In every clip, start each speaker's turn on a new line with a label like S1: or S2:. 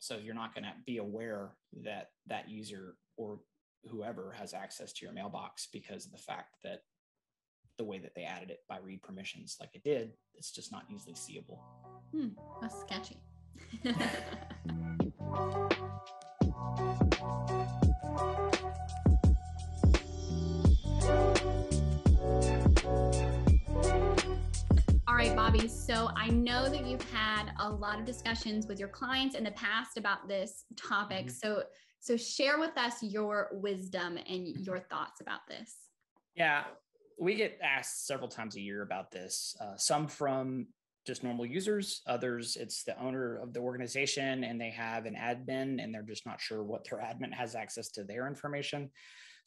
S1: So you're not going to be aware that that user or whoever has access to your mailbox because of the fact that the way that they added it by read permissions like it did, it's just not easily seeable.
S2: Hmm, that's sketchy. Bobby. So I know that you've had a lot of discussions with your clients in the past about this topic. Mm-hmm. So so share with us your wisdom and your thoughts about this.
S1: Yeah, we get asked several times a year about this. Uh, some from just normal users. Others, it's the owner of the organization and they have an admin and they're just not sure what their admin has access to their information.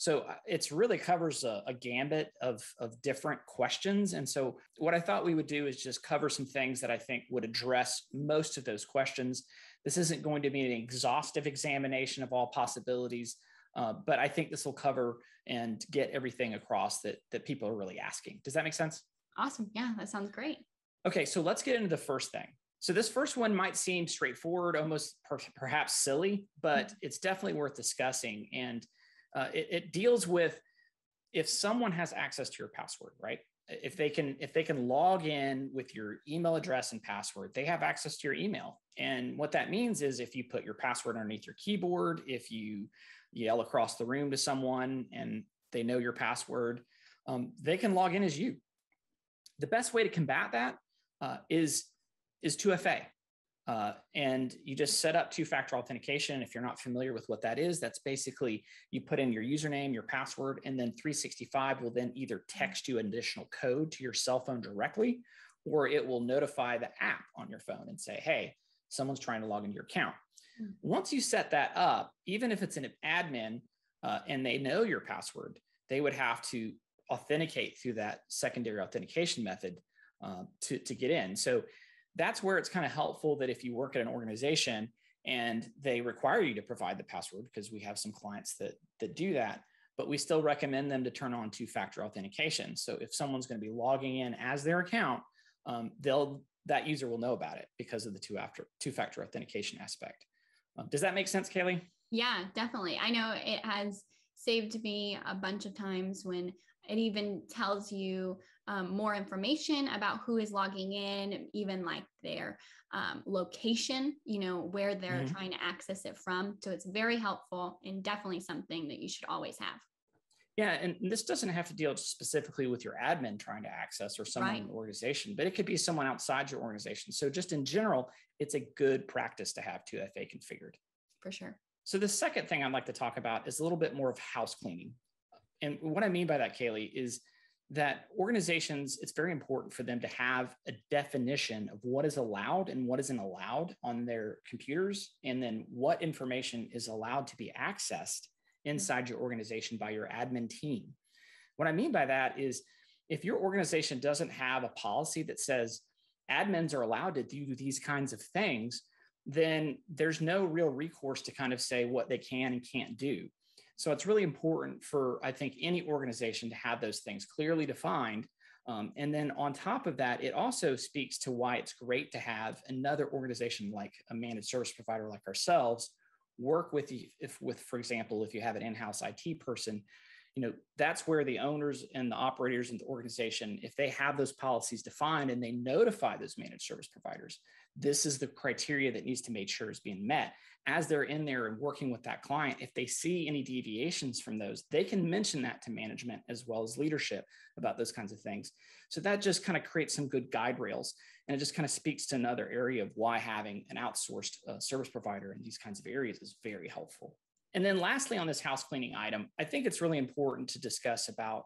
S1: So uh, it's really covers a, a gambit of, of different questions. And so what I thought we would do is just cover some things that I think would address most of those questions. This isn't going to be an exhaustive examination of all possibilities, uh, but I think this will cover and get everything across that, that people are really asking. Does that make sense?
S2: Awesome. Yeah, that sounds great.
S1: Okay, so let's get into the first thing. So this first one might seem straightforward, almost per- perhaps silly, but mm-hmm. it's definitely worth discussing. And uh, it, it deals with if someone has access to your password, right? If they can if they can log in with your email address and password, they have access to your email. And what that means is if you put your password underneath your keyboard, if you yell across the room to someone and they know your password, um, they can log in as you. The best way to combat that uh, is is 2FA. Uh, and you just set up two factor authentication. If you're not familiar with what that is, that's basically you put in your username, your password, and then 365 will then either text you an additional code to your cell phone directly, or it will notify the app on your phone and say, hey, someone's trying to log into your account. Mm-hmm. Once you set that up, even if it's an admin uh, and they know your password, they would have to authenticate through that secondary authentication method uh, to, to get in. So that's where it's kind of helpful that if you work at an organization and they require you to provide the password because we have some clients that that do that but we still recommend them to turn on two-factor authentication. So if someone's going to be logging in as their account um, they'll that user will know about it because of the two after two-factor authentication aspect. Um, does that make sense kaylee?
S2: Yeah definitely. I know it has saved me a bunch of times when it even tells you um, more information about who is logging in, even like their um, location, you know, where they're mm-hmm. trying to access it from. So it's very helpful and definitely something that you should always have.
S1: Yeah, and this doesn't have to deal specifically with your admin trying to access or someone right. in the organization, but it could be someone outside your organization. So just in general, it's a good practice to have 2FA configured.
S2: For sure.
S1: So the second thing I'd like to talk about is a little bit more of house cleaning. And what I mean by that, Kaylee, is that organizations, it's very important for them to have a definition of what is allowed and what isn't allowed on their computers, and then what information is allowed to be accessed hmm. inside your organization by your admin team. What I mean by that is if your organization doesn't have a policy that says admins are allowed to do these kinds of things, then there's no real recourse to kind of say what they can and can't do. So it's really important for, I think, any organization to have those things clearly defined. Um, and then on top of that, it also speaks to why it's great to have another organization like a managed service provider like ourselves work with you if with for example if you have an in-house IT person you know that's where the owners and the operators in the organization if they have those policies defined and they notify those managed service providers this is the criteria that needs to make sure is being met as they're in there and working with that client, if they see any deviations from those, they can mention that to management as well as leadership about those kinds of things. So that just kind of creates some good guide rails. And it just kind of speaks to another area of why having an outsourced uh, service provider in these kinds of areas is very helpful. And then lastly, on this house cleaning item, I think it's really important to discuss about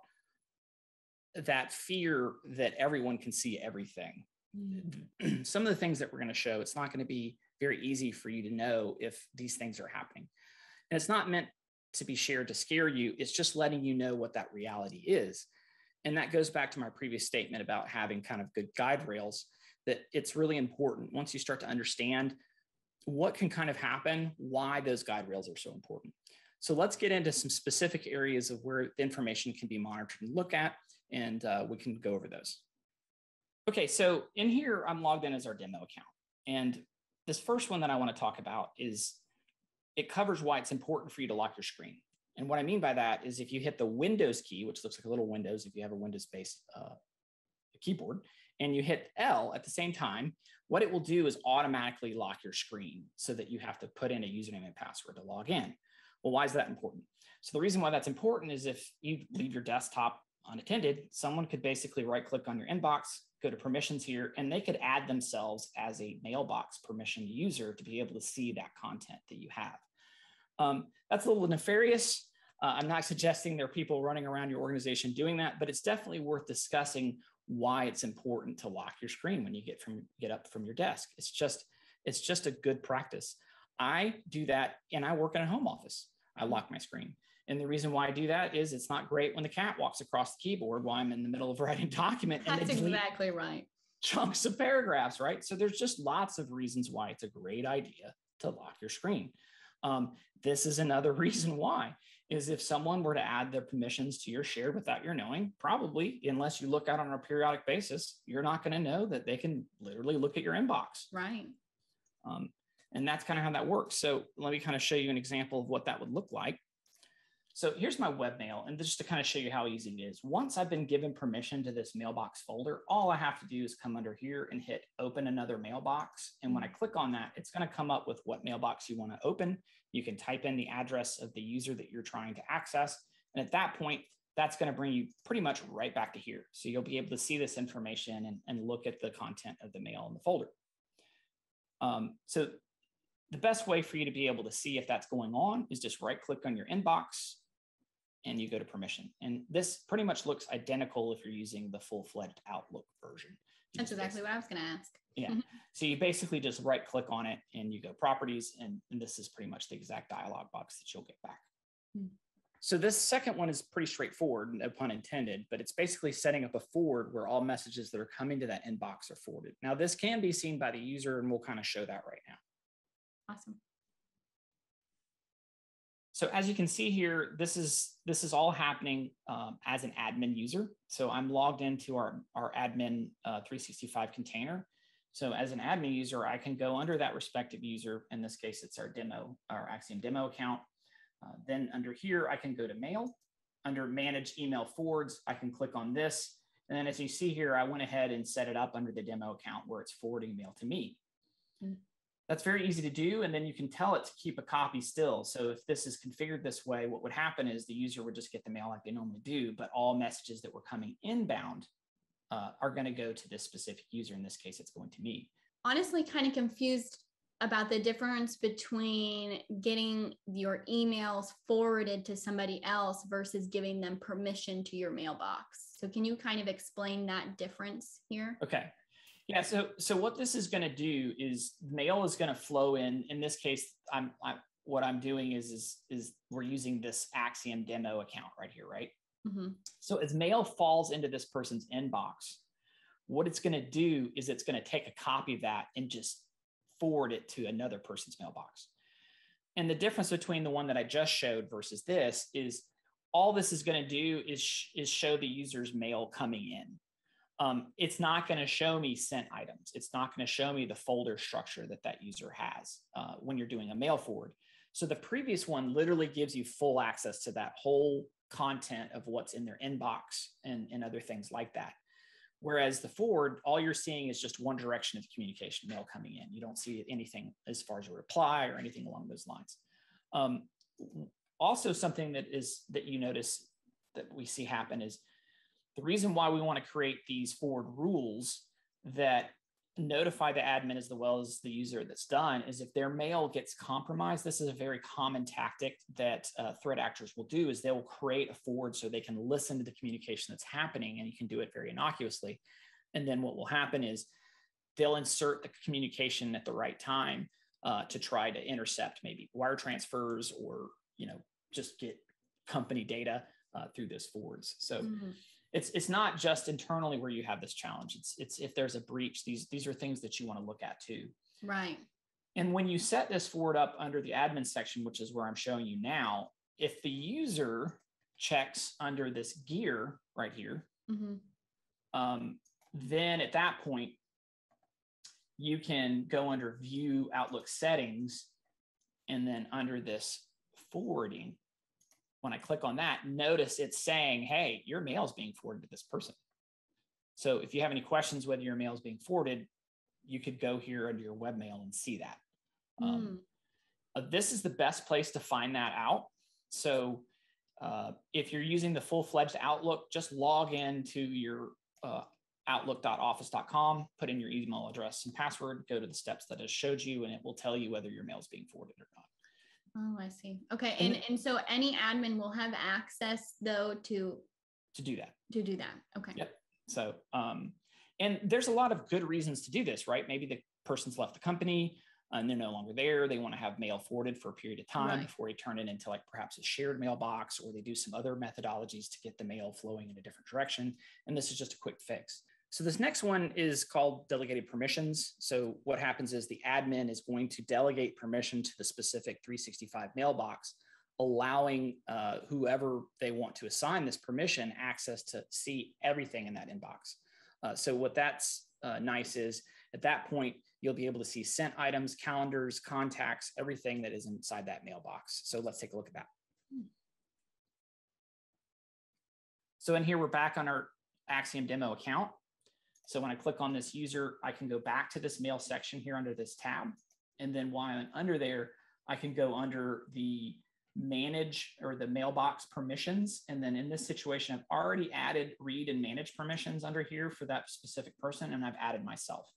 S1: that fear that everyone can see everything. Some of the things that we're going to show, it's not going to be very easy for you to know if these things are happening. And it's not meant to be shared to scare you, it's just letting you know what that reality is. And that goes back to my previous statement about having kind of good guide rails that it's really important once you start to understand what can kind of happen, why those guide rails are so important. So let's get into some specific areas of where the information can be monitored and look at, and uh, we can go over those. Okay, so in here, I'm logged in as our demo account. And this first one that I want to talk about is it covers why it's important for you to lock your screen. And what I mean by that is if you hit the Windows key, which looks like a little Windows if you have a Windows based uh, keyboard, and you hit L at the same time, what it will do is automatically lock your screen so that you have to put in a username and password to log in. Well, why is that important? So the reason why that's important is if you leave your desktop unattended, someone could basically right click on your inbox, go to permissions here, and they could add themselves as a mailbox permission user to be able to see that content that you have. Um, that's a little nefarious. Uh, I'm not suggesting there are people running around your organization doing that, but it's definitely worth discussing why it's important to lock your screen when you get from get up from your desk. It's just it's just a good practice. I do that and I work in a home office. I lock my screen. And the reason why I do that is it's not great when the cat walks across the keyboard while I'm in the middle of writing a document.
S2: That's exactly right.
S1: Chunks of paragraphs, right? So there's just lots of reasons why it's a great idea to lock your screen. Um, this is another reason why is if someone were to add their permissions to your shared without your knowing, probably, unless you look out on a periodic basis, you're not going to know that they can literally look at your inbox.
S2: Right.
S1: Um, and that's kind of how that works. So let me kind of show you an example of what that would look like. So here's my webmail, and just to kind of show you how easy it is. Once I've been given permission to this mailbox folder, all I have to do is come under here and hit open another mailbox. And when I click on that, it's going to come up with what mailbox you want to open. You can type in the address of the user that you're trying to access. And at that point, that's going to bring you pretty much right back to here. So you'll be able to see this information and, and look at the content of the mail in the folder. Um, so the best way for you to be able to see if that's going on is just right click on your inbox, and you go to permission. And this pretty much looks identical if you're using the full-fledged Outlook version.
S2: You That's exactly what I was going to ask.
S1: Yeah. Mm-hmm. So you basically just right click on it and you go properties, and, and, this is pretty much the exact dialog box that you'll get back. Mm-hmm. So this second one is pretty straightforward, no pun intended, but it's basically setting up a forward where all messages that are coming to that inbox are forwarded. Now this can be seen by the user, and we'll kind of show that right now.
S2: Awesome.
S1: So as you can see here, this is this is all happening um, as an admin user. So I'm logged into our, our admin uh, 365 container. So as an admin user, I can go under that respective user. In this case, it's our demo, our Axiom demo account. Uh, then under here, I can go to mail. Under manage email forwards, I can click on this. And then as you see here, I went ahead and set it up under the demo account where it's forwarding mail to me. Mm -hmm. That's very easy to do. And then you can tell it to keep a copy still. So if this is configured this way, what would happen is the user would just get the mail like they normally do, but all messages that were coming inbound uh, are going to go to this specific user. In this case, it's going to me.
S2: Honestly, kind of confused about the difference between getting your emails forwarded to somebody else versus giving them permission to your mailbox. So can you kind of explain that difference here?
S1: Okay. Yeah. So so what this is going to do is mail is going to flow in. In this case, I'm, I'm what I'm doing is is is we're using this Axiom demo account right here, right? Mm-hmm. So as mail falls into this person's inbox, what it's going to do is it's going to take a copy of that and just forward it to another person's mailbox. And the difference between the one that I just showed versus this is all this is going to do is, is show the user's mail coming in um, it's not going to show me sent items. It's not going to show me the folder structure that that user has uh, when you're doing a mail forward. So the previous one literally gives you full access to that whole content of what's in their inbox and, and other things like that. Whereas the forward, all you're seeing is just one direction of communication, mail coming in. You don't see anything as far as a reply or anything along those lines. Um, also, something that is that you notice that we see happen is the reason why we want to create these forward rules that notify the admin as well as the user that's done is if their mail gets compromised this is a very common tactic that uh, threat actors will do is they will create a forward so they can listen to the communication that's happening and you can do it very innocuously. And then what will happen is they'll insert the communication at the right time uh, to try to intercept maybe wire transfers or you know just get company data uh, through those forwards. So mm-hmm it's it's not just internally where you have this challenge. It's it's if there's a breach, these these are things that you want to look at too.
S2: Right.
S1: And when you set this forward up under the admin section, which is where I'm showing you now, if the user checks under this gear right here, mm-hmm. um, then at that point, you can go under view Outlook settings and then under this forwarding, when I click on that, notice it's saying, hey, your mail is being forwarded to this person. So if you have any questions whether your mail is being forwarded, you could go here under your webmail and see that. Mm. Um, uh, this is the best place to find that out. So uh, if you're using the full-fledged Outlook, just log in to your uh, outlook.office.com, put in your email address and password, go to the steps that I showed you, and it will tell you whether your mail is being forwarded or not.
S2: Oh, I see. Okay. And, and, and so any admin will have access though to
S1: to do that.
S2: To do that. Okay.
S1: Yep. So um and there's a lot of good reasons to do this, right? Maybe the person's left the company and they're no longer there. They want to have mail forwarded for a period of time right. before they turn it into like perhaps a shared mailbox, or they do some other methodologies to get the mail flowing in a different direction. And this is just a quick fix. So this next one is called delegated permissions. So what happens is the admin is going to delegate permission to the specific 365 mailbox, allowing uh, whoever they want to assign this permission access to see everything in that inbox. Uh, so what that's uh, nice is at that point, you'll be able to see sent items, calendars, contacts, everything that is inside that mailbox. So let's take a look at that. So in here, we're back on our Axiom demo account. So when I click on this user, I can go back to this mail section here under this tab. And then while I'm under there, I can go under the manage or the mailbox permissions. And then in this situation, I've already added read and manage permissions under here for that specific person, and I've added myself.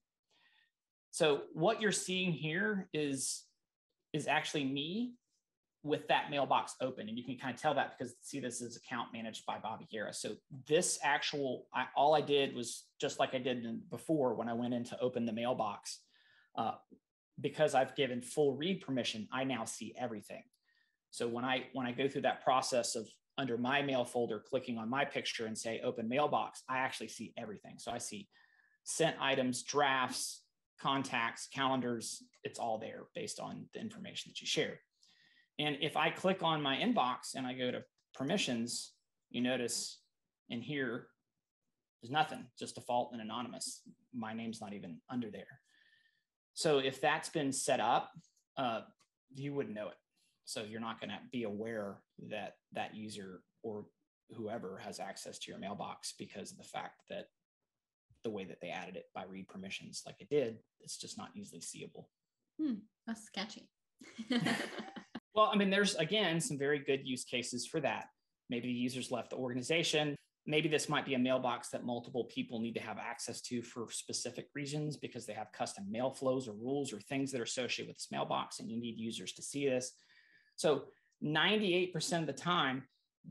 S1: So what you're seeing here is, is actually me with that mailbox open. And you can kind of tell that because see this is account managed by Bobby Guerra. So this actual, I, all I did was just like I did before when I went in to open the mailbox. Uh, because I've given full read permission, I now see everything. So when I when I go through that process of under my mail folder, clicking on my picture and say open mailbox, I actually see everything. So I see sent items, drafts, contacts, calendars, it's all there based on the information that you share. And if I click on my inbox and I go to permissions, you notice in here, there's nothing, just default and anonymous. My name's not even under there. So if that's been set up, uh, you wouldn't know it. So you're not going to be aware that that user or whoever has access to your mailbox because of the fact that the way that they added it by read permissions like it did, it's just not easily seeable.
S2: Hmm, that's sketchy.
S1: well, I mean, there's again some very good use cases for that. Maybe the users left the organization. Maybe this might be a mailbox that multiple people need to have access to for specific reasons because they have custom mail flows or rules or things that are associated with this mailbox, and you need users to see this. So 98% of the time,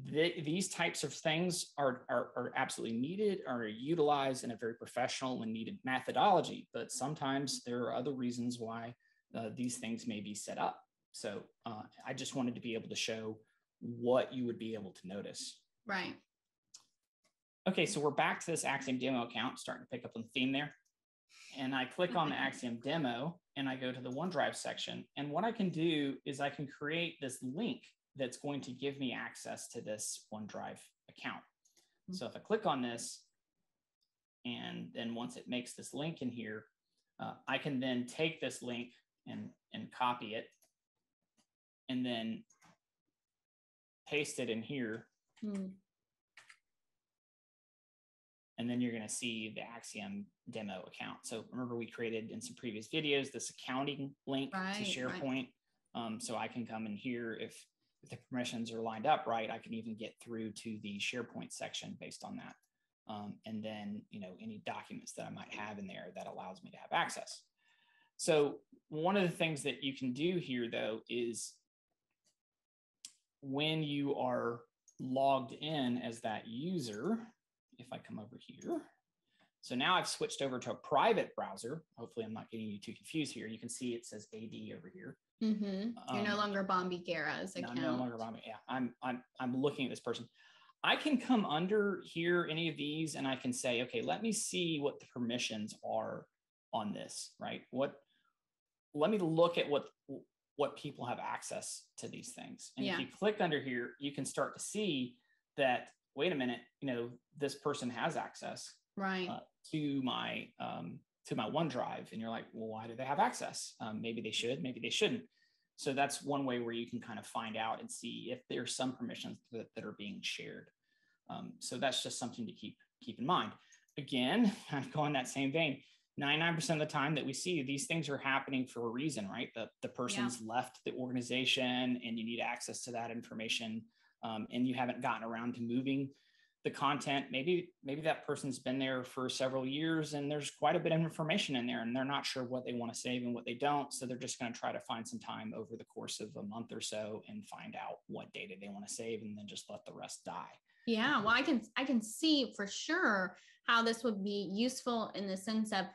S1: these types of things are, are, are, absolutely needed, are utilized in a very professional and needed methodology. But sometimes there are other reasons why uh, these things may be set up. So uh, I just wanted to be able to show what you would be able to notice.
S2: Right.
S1: Okay, so we're back to this Axiom demo account, starting to pick up on the theme there. And I click on the Axiom demo and I go to the OneDrive section. And what I can do is I can create this link that's going to give me access to this OneDrive account. Mm-hmm. So if I click on this, and then once it makes this link in here, uh, I can then take this link and, and copy it and then paste it in here. Mm. And then you're going to see the Axiom demo account. So remember, we created in some previous videos this accounting link right, to SharePoint. Right. Um, so I can come in here if if the permissions are lined up right, I can even get through to the SharePoint section based on that. Um, and then, you know, any documents that I might have in there that allows me to have access. So one of the things that you can do here though is when you are logged in as that user, if I come over here, so now I've switched over to a private browser. Hopefully I'm not getting you too confused here. You can see it says AD over here.
S2: Mm-hmm. You're um, no longer Bombi Guerra's account.
S1: No, no longer Bombi. Yeah, I'm I'm I'm looking at this person. I can come under here any of these and I can say, okay, let me see what the permissions are on this, right? What let me look at what what people have access to these things. And yeah. if you click under here, you can start to see that wait a minute, you know, this person has access
S2: right
S1: uh, to my um, to my OneDrive, and you're like, well, why do they have access? Um, maybe they should, maybe they shouldn't. So that's one way where you can kind of find out and see if there's some permissions that, that are being shared. Um, so that's just something to keep keep in mind. Again, kind of going that same vein. 99% of the time that we see these things are happening for a reason, right? The, the person's yeah. left the organization and you need access to that information um, and you haven't gotten around to moving the content maybe maybe that person's been there for several years and there's quite a bit of information in there and they're not sure what they want to save and what they don't so they're just going to try to find some time over the course of a month or so and find out what data they want to save and then just let the rest die
S2: yeah well i can i can see for sure how this would be useful in the sense of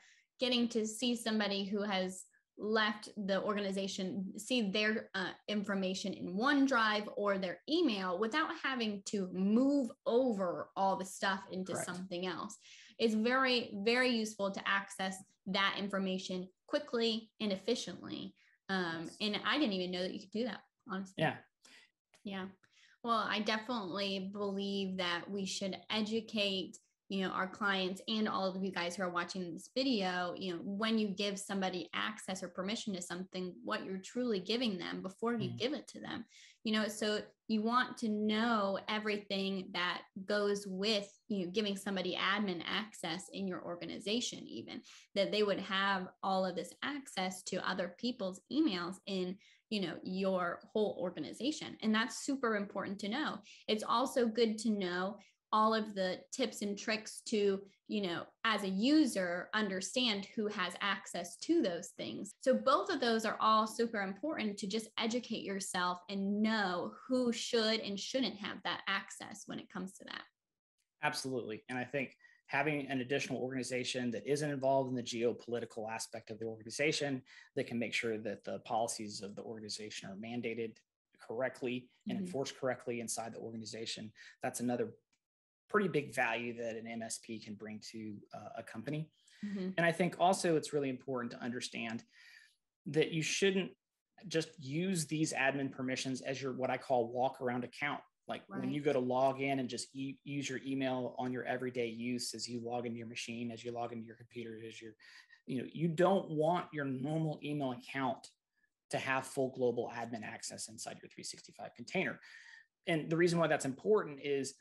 S2: getting to see somebody who has left the organization see their uh, information in OneDrive or their email without having to move over all the stuff into Correct. something else. It's very, very useful to access that information quickly and efficiently. Um, and I didn't even know that you could do that, honestly.
S1: Yeah.
S2: Yeah. Well, I definitely believe that we should educate you know our clients and all of you guys who are watching this video you know when you give somebody access or permission to something what you're truly giving them before you mm. give it to them. You know so you want to know everything that goes with you know giving somebody admin access in your organization even that they would have all of this access to other people's emails in you know your whole organization. And that's super important to know. It's also good to know all of the tips and tricks to you know as a user understand who has access to those things. So both of those are all super important to just educate yourself and know who should and shouldn't have that access when it comes to that.
S1: Absolutely. And i think having an additional organization that isn't involved in the geopolitical aspect of the organization that can make sure that the policies of the organization are mandated correctly and mm-hmm. enforced correctly inside the organization that's another pretty big value that an MSP can bring to uh, a company. Mm-hmm. And I think also it's really important to understand that you shouldn't just use these admin permissions as your what I call walk around account. Like right. when you go to log in and just e- use your email on your everyday use as you log into your machine, as you log into your computer, as your, you know, you don't want your normal email account to have full global admin access inside your 365 container. And the reason why that's important is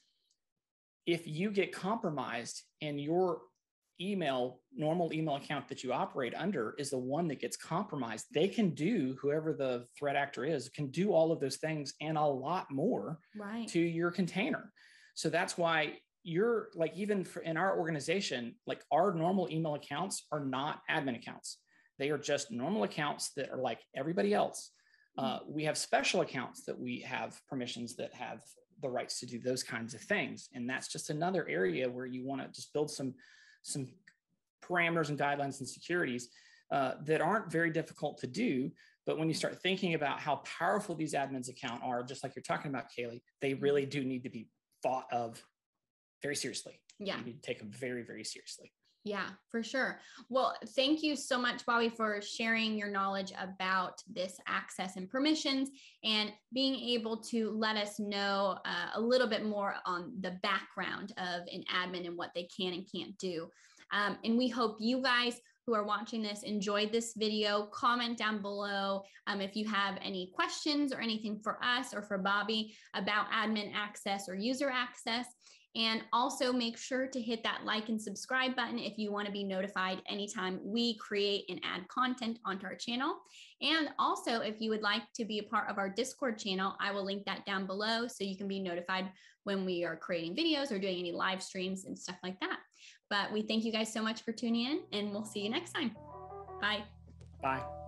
S1: if you get compromised and your email normal email account that you operate under is the one that gets compromised they can do whoever the threat actor is can do all of those things and a lot more
S2: right.
S1: to your container. So that's why you're like even for, in our organization like our normal email accounts are not admin accounts. They are just normal accounts that are like everybody else. Uh, we have special accounts that we have permissions that have the rights to do those kinds of things. And that's just another area where you want to just build some, some parameters and guidelines and securities uh, that aren't very difficult to do. But when you start thinking about how powerful these admins account are, just like you're talking about, Kaylee, they really do need to be thought of very seriously.
S2: Yeah.
S1: You need to take them very, very seriously.
S2: Yeah, for sure. Well, thank you so much, Bobby, for sharing your knowledge about this access and permissions and being able to let us know uh, a little bit more on the background of an admin and what they can and can't do. Um, and we hope you guys who are watching this enjoyed this video. Comment down below um, if you have any questions or anything for us or for Bobby about admin access or user access. And also make sure to hit that like and subscribe button if you want to be notified anytime we create and add content onto our channel. And also, if you would like to be a part of our Discord channel, I will link that down below so you can be notified when we are creating videos or doing any live streams and stuff like that. But we thank you guys so much for tuning in, and we'll see you next time. Bye.
S1: Bye.